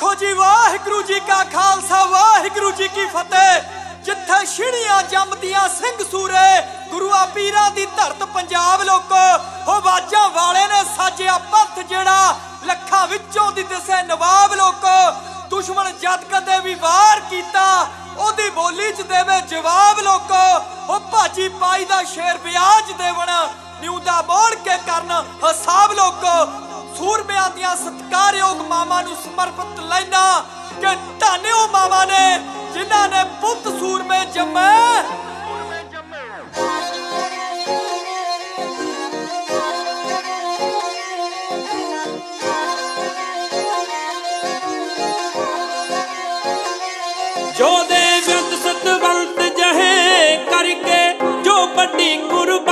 ਆਖੋ ਜੀ, ਵਾਹਿਗੁਰੂ ਜੀ ਕਾ ਖਾਲਸਾ, ਵਾਹਿਗੁਰੂ ਜੀ ਕੀ ਫਤਿਹ। ਜਿੱਥੇ ਛਿੜੀਆਂ ਜੰਮਦੀਆਂ ਸਿੰਘ ਸੂਰੇ ਗੁਰੂਆਂ ਪੀਰਾਂ ਦੀ ਧਰਤ ਪੰਜਾਬ ਲੋਕੋ। ਹੋ ਬਾਜਾਂ ਵਾਲੇ ਨੇ ਸਾਜਿਆ ਪੰਥ ਜਿਹੜਾ, ਲੱਖਾਂ ਵਿੱਚੋਂ ਦੀ ਦਿਸੇ ਨਵਾਬ ਲੋਕੋ। ਦੁਸ਼ਮਣ ਜਦ ਕਦੇ ਵੀ ਵਾਰ ਕੀਤਾ, ਉਹਦੀ ਬੋਲੀ 'ਚ ਦੇਵੇ ਜਵਾਬ ਲੋਕੋ। ਉਹ ਭਾਜੀ ਪਾਈ ਦਾ ਸ਼ੇਰ ਵਿਆਜ ਦੇਵਣ, ਨਿਉਂਦਾ ਬੋਲ ਕੇ ਕਰਨ ਹਿਸਾਬ ਲੋਕੋ। ਸੂਰਮਿਆਂ ਦੀਆਂ ਸਤਕਾਰਯੋਗ ਮਾਵਾਂ ਨੂੰ ਸਮਰਪਿਤ ਲੈਣਾ ਕਿ ਧੰਨ ਉਹ ਮਾਮਾ ਨੇ ਜਿਨ੍ਹਾਂ ਨੇ ਪੁੱਤ ਸੂਰਮੇ ਜੰਮੇ। ਜੋ ਦੇ ਵਿਅੰਤ ਸਤਵੰਤ ਜਹੇ ਕਰਕੇ ਜੋ ਵੱਡੀ ਕੁਰਬਾਨੀ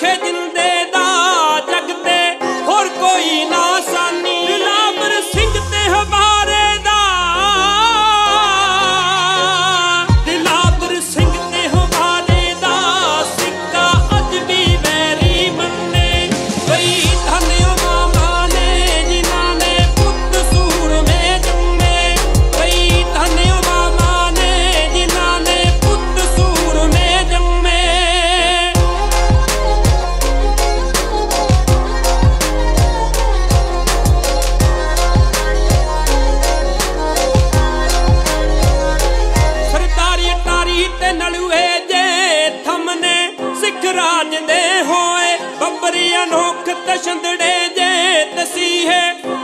can't you ਨਸੀਹੇ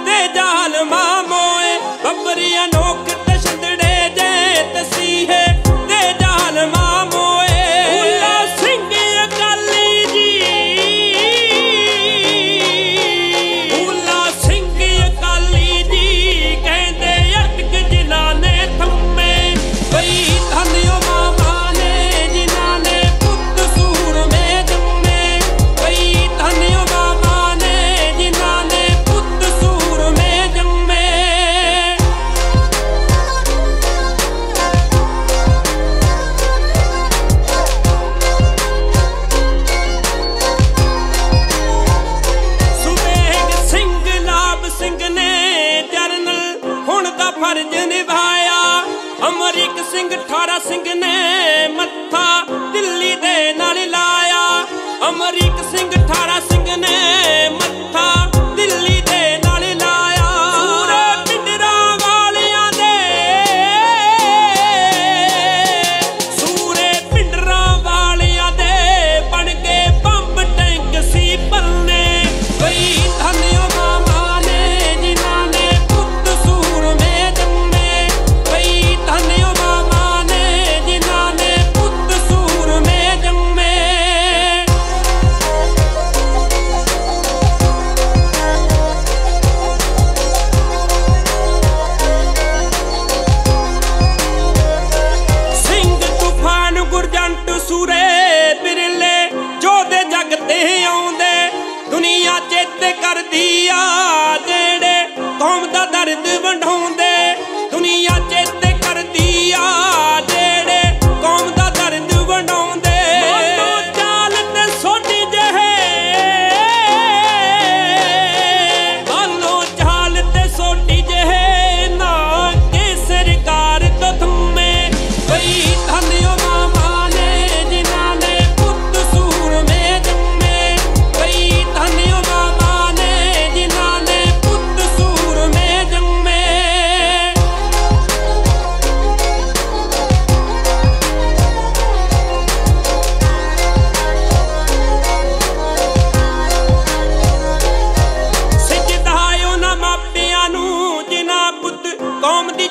ਤੇ ਜਾਲਮਾ ਮੋਏ ਬੱਬਰੀਆਂ singing it.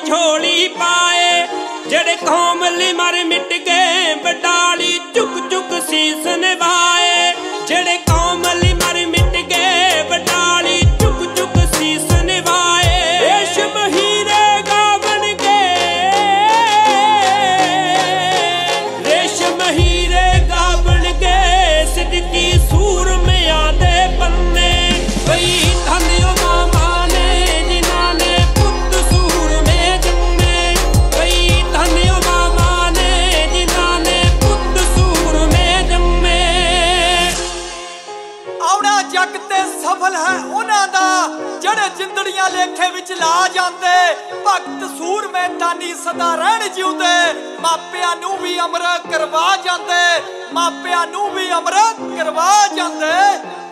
ਛੋਲੀ ਪਾਏ ਜਿਹੜੇ ਕੋਮਲ ਮਰ ਮਿਟ ਗਏ ਬਟਾਲੀ ਚੁੱਕ ਚੁੱਕ ਸੀਸ ਨਿਵਾ ਹੈ। ਉਹਨਾਂ ਦਾ ਜਿਹੜੇ ਜਿੰਦੜੀਆਂ ਲੇਖੇ ਵਿੱਚ ਲਾ ਜਾਂਦੇ, ਭਗਤ ਸੂਰਮੇ ਦਾਨੀ ਸਦਾ ਰਹਿਣ ਜਿਉਂਦੇ। ਮਾਪਿਆਂ ਨੂੰ ਵੀ ਅਮਰ ਕਰਵਾ ਜਾਂਦੇ, ਮਾਪਿਆਂ ਨੂੰ ਵੀ ਅਮਰ ਕਰਵਾ ਜਾਂਦੇ।